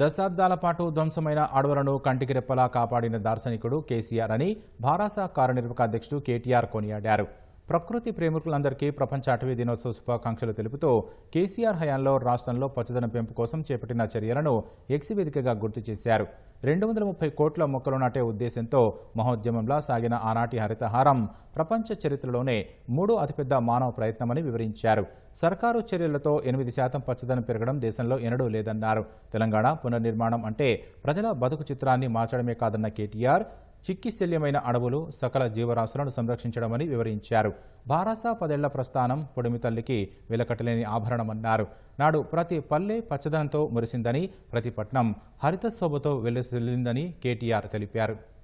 దశాబ్దాల పాటు ధ్వంసమైన అడవులను కంటికి రెప్పలా కాపాడిన దార్శనికుడు కేసీఆర్ అని భారాస కార్యనిర్వాహక అధ్యక్షుడు కేటీఆర్ కొనియాడారు. ప్రకృతి ప్రేమికులందరికీ ప్రపంచ అటవీ దినోత్సవ శుభాకాంక్షలు తెలుపుతూ కేసీఆర్ హయాంలో రాష్ట్రంలో పచ్చదనం పెంపు కోసం చేపట్టిన చర్యలను ఎక్సివేదికగా గుర్తు చేశారు. రెండు వందల ముప్పై కోట్ల మొక్కలు నాటే ఉద్దేశంతో మహోద్యమంలా సాగిన ఆనాటి హరితహారం ప్రపంచ చరిత్రలోనే మూడో అతిపెద్ద మానవ ప్రయత్నమని వివరించారు. సర్కారు చర్యలతో ఎనిమిది శాతం పచ్చదనం పెరగడం దేశంలో ఎన్నడూ లేదన్నారు. తెలంగాణ పునర్నిర్మాణం అంటే ప్రజల బతుకు చిత్రాన్ని మార్చడమే కాదన్న కేటీఆర్ చిక్కిశల్యమైన అడవులు సకల జీవరాశులను సంరక్షించడమని వివరించారు. బారాసా పదేళ్ళ ప్రస్థానం పొడిమితల్లికి వెలకట్టలేని ఆభరణమన్నారు. నాడు ప్రతి పల్లె పచ్చదనంతో మురిసిందని ప్రతి పట్నం హరిత శోభతో వెల్లిసిల్లిందని కేటీఆర్ తెలిపారు.